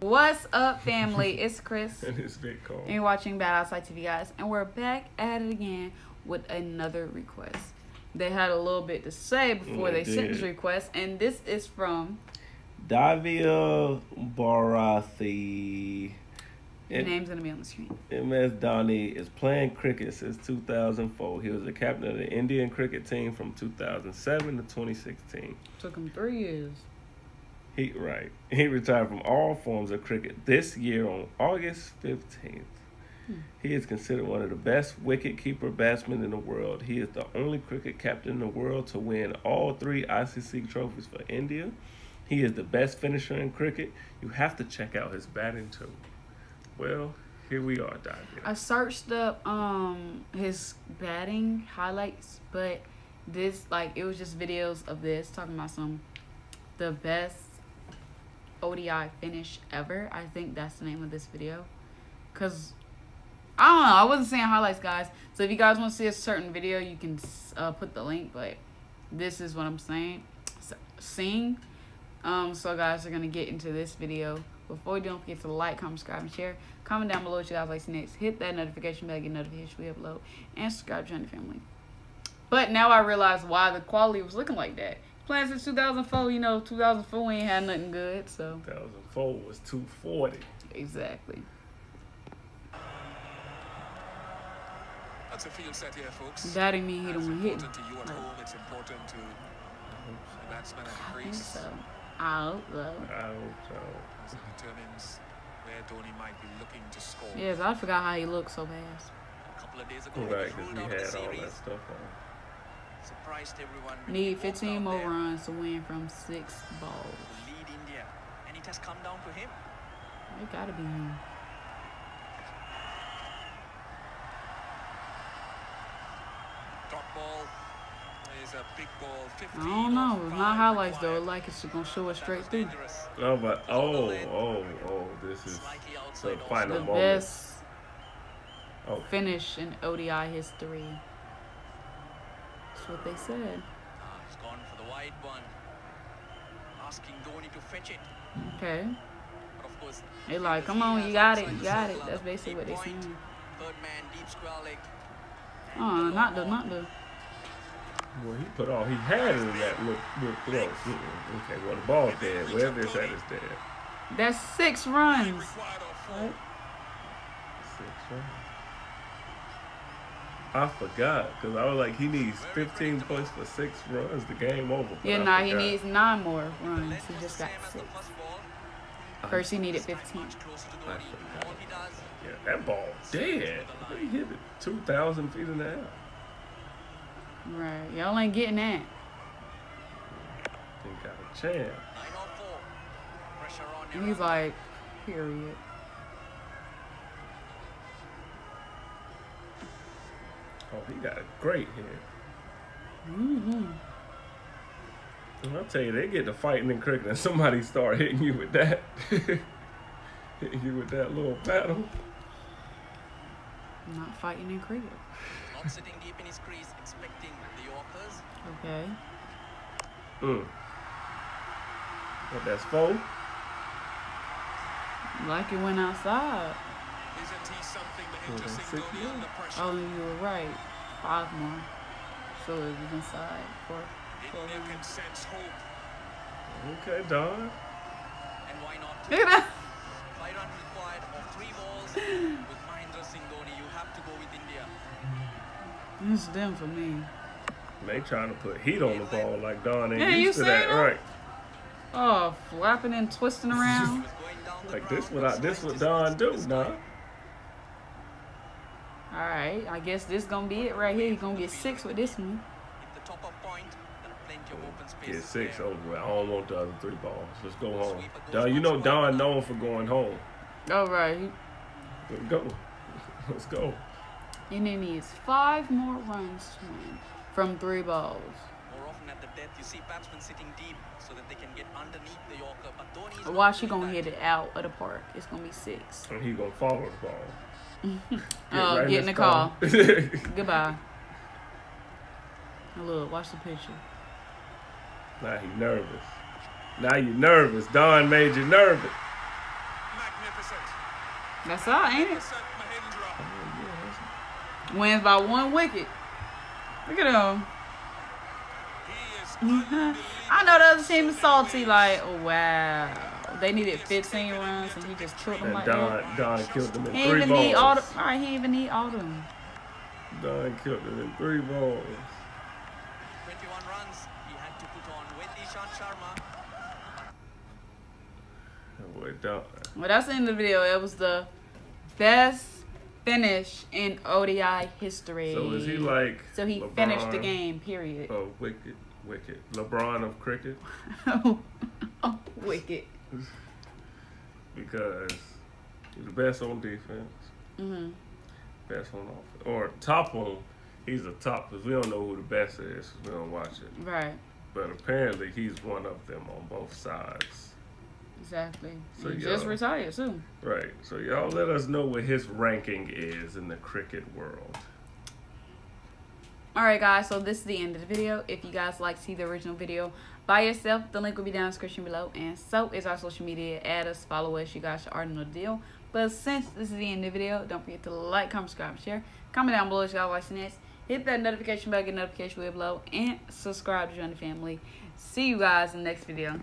What's up, family? It's Chris. And it's Big Carl. And you're watching BadEyesight TV, guys. And we're back at it again with another request. They had a little bit to say before They they sent this request. And this is from, Davia Barathi. your name's going to be on the screen. MS Dhoni is playing cricket since 2004. He was the captain of the Indian cricket team from 2007 to 2016. Took him three years. He right. He retired from all forms of cricket this year on August 15th. He is considered one of the best wicket-keeper batsmen in the world. He is the only cricket captain in the world to win all three ICC trophies for India. He is the best finisher in cricket. You have to check out his batting too. Well, here we are, David. I searched up um his batting highlights, but this like it was just videos of this talking about some the best ODI finish ever. I think that's the name of this video. Cause I don't know. I wasn't saying highlights, guys. So if you guys want to see a certain video, you can uh, put the link. But this is what I'm saying. S- Sing. Um. So guys, we're gonna get into this video. Before we do, don't forget to like, comment, subscribe, and share. Comment down below what you guys like to next. Hit that notification bell, get notifications we upload, and subscribe to the family. But now I realize why the quality was looking like that. Playing since 2004, you know, 2004 we ain't had nothing good, so 2004 was 240. exactly. That's a field set here, folks. That didn't mean he don't want to hit. important to you at home. It's important to the batsman at the I crease. so. I hope so. I hope so. As it determines where Dhoni might be looking to score. Yes, I forgot how he looked so fast. A couple of days ago, Right, was because we out of the had all that stuff on. Surprised everyone. Need 15 more there runs to win from six balls. Lead India, and it has come down to him. It gotta be him. Dot ball is a big ball. 15 I don't know. It's not highlights though. required. It like it's gonna show us That straight through. dangerous. No, but oh, oh, oh, this is the final The moment. best Oh, finish in ODI history. That's what they said. Ah, he's gone for the wide one. Asking Dhoni to fetch it. Okay. But of course, They like, come on, you got it, you got it. That's basically what they point. saying. Third man, deep square leg. Oh, not the, not the. well, he put all he had in that look, look close. Okay, well, the ball's dead. Wherever it's at is dead. That's six runs. Required of four. Right? Six, right? I forgot because I was like, he needs 15 points for six runs. The game over. Yeah, nah, he needs nine more runs. He just got six. first he needed 15. Much closer to I Dhoni. forgot. He does, Yeah, that ball dead. He hit it 2,000 feet in the air. Right. Y'all ain't getting that. Didn't got a chance. 9 or 4. Pressure on And he's like, period. Oh, he got a great hit. hmm And I'll tell you, they get to fighting and cricket and somebody start hitting you with that. hitting you with that little paddle. Not fighting in cricket. Not sitting deep in his crease, expecting the Yorkers. Okay. Mm. What, that's four? Like it went outside. Isn't he something the six more. under? Oh, you were right. Five more. So it was inside for four India can sense hope. Okay, Don. And why not? Look at that. Five runs required or three balls. With Mahendra Singh Dhoni, you have to go with India. It's them for me. They trying to put heat on the ball like Don ain't Yeah, you used to that, him? right? Oh, flapping and twisting around. He was going down the Like this what I, this what his Don do, this nah. time. All right, I guess this gonna be it right here. He's gonna get six with this one. Hit the top of point. Plenty of open space. Get six over. Oh, with. I don't want the other three balls. Let's go home. Don, you know Don known for going home. All right. Go. Let's go. And it needs five more runs to win from three balls. More often at the death, you see batsmen sitting deep so that they can get underneath the Yorker. But Dhoni is not Watch, she gonna hit it out of the park. It's gonna be six. And he gonna follow the ball. Get Oh, right get in the his call. Goodbye. Look, watch the picture. now he nervous. Now you nervous. Don made you nervous. Magnificent. That's all, ain't it? Magnificent oh, Wins by one wicket. Look at him. I know the other team is salty, like, oh wow. They needed 15 runs and he just killed them And like Don that. Don killed them in He three even need all the, all right, he even need all of them. Don killed them in three balls. 21 runs. He had to put on with Ishant Sharma. That boy Don. Well, that's the end of the video. It was the best finish in ODI history. So is he like? So he finished the game, period. Oh, wicked, wicked. LeBron of cricket Oh, wicked. Because he's the best on defense, hmm best on offense, or top on. He's a top because we don't know who the best is. We don't watch it, Right, but apparently he's one of them on both sides. exactly. So, he just retired, too. Right. So y'all let us know what his ranking is in the cricket world. Alright guys, so this is the end of the video. If you guys like to see the original video by yourself, the link will be down in the description below. And so is our social media. Add us, follow us. You guys already know the deal. But since this is the end of the video, don't forget to like, comment, subscribe, share. Comment down below if y'all watching this. Hit that notification bell, get notification way below. And subscribe to join the family. See you guys in the next video.